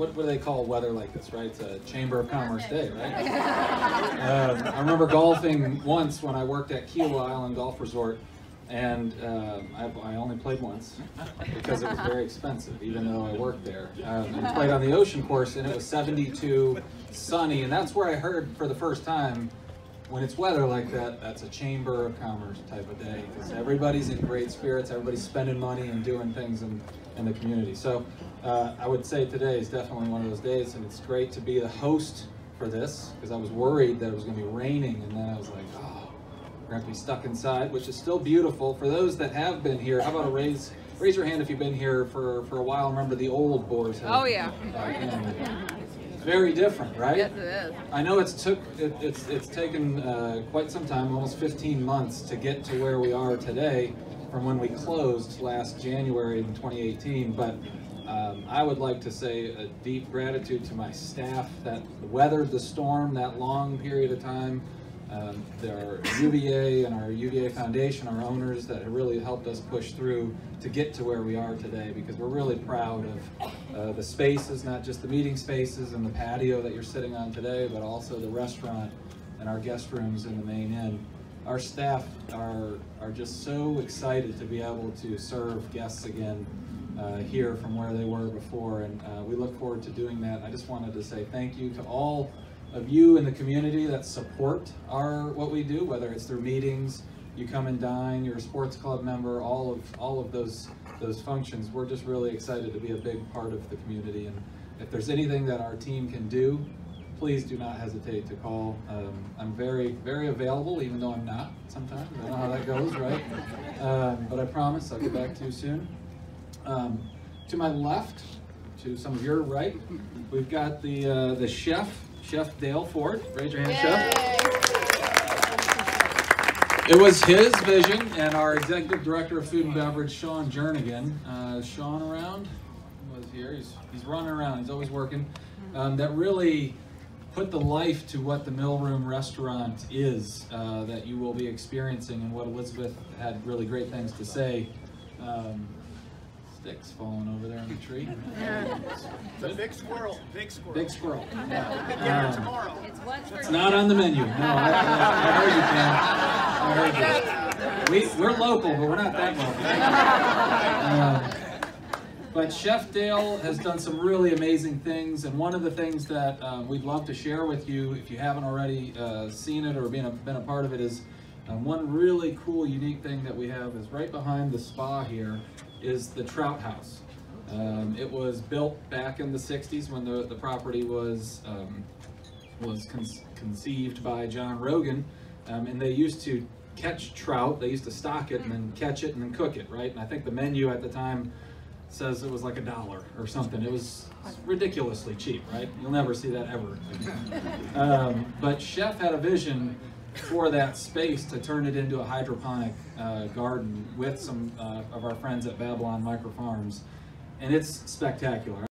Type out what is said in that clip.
what, what do they call weather like this, right? It's a Chamber of Commerce day, right? um, I remember golfing once when I worked at Kiawah Island Golf Resort, and um I, I only played once because it was very expensive, even though I worked there. Um, and played on the ocean course, and it was 72, sunny, and that's where I heard for the first time when it's weather like that, that's a chamber of commerce type of day because everybody's in great spirits, everybody's spending money and doing things in, in the community. So uh, I would say today is definitely one of those days, and it's great to be the host for this because I was worried that it was going to be raining, and then I was like, oh, we're going to be stuck inside, which is still beautiful. For those that have been here, how about a raise? Raise your hand if you've been here for, for a while. Remember the old Boar's Head? Oh, yeah. Very different, right? Yes, it is. I know it's took it, it's it's taken uh, quite some time, almost 15 months, to get to where we are today, from when we closed last January in 2018. But um, I would like to say a deep gratitude to my staff that weathered the storm that long period of time. Our UVA and our UVA Foundation, our owners that have really helped us push through to get to where we are today because we're really proud of uh, the spaces, not just the meeting spaces and the patio that you're sitting on today, but also the restaurant and our guest rooms in the main inn. Our staff are, are just so excited to be able to serve guests again uh, here from where they were before, and uh, we look forward to doing that. I just wanted to say thank you to all of you in the community that support our what we do, whether it's through meetings, you come and dine, you're a sports club member, all of all of those those functions. We're just really excited to be a big part of the community. And if there's anything that our team can do, please do not hesitate to call. Um, I'm very, very available, even though I'm not sometimes. I know how that goes, right? Um, but I promise I'll get back to you soon. Um, to my left, to some of your right, we've got the uh, the chef Chef Dale Ford. Raise your hand, Chef. It was his vision, and our executive director of food and beverage, Sean Jernigan. Uh, Sean around was here. He's he's running around. He's always working. Um, that really put the life to what the Mill Room Restaurant is uh, that you will be experiencing, and what Elizabeth had really great things to say. Um, sticks falling over there on the tree. It's a big squirrel. Big squirrel. Big squirrel. Get it tomorrow. It's not on the menu. No, I, I, I heard you, Ken. I heard you. We, we're local, but we're not that local. Uh, but Chef Dale has done some really amazing things, and one of the things that um, we'd love to share with you, if you haven't already uh, seen it or been a, been a part of it, is um, one really cool, unique thing that we have is right behind the spa here is the Trout House. Um, it was built back in the 60s when the, the property was um, was con conceived by John Rogan, um, and they used to catch trout. They used to stock it and then catch it and then cook it, right? And I think the menu at the time says it was like a dollar or something. It was ridiculously cheap, right? You'll never see that ever. Um, but Chef had a vision for that space to turn it into a hydroponic uh, garden with some uh, of our friends at Babylon Micro Farms. And it's spectacular.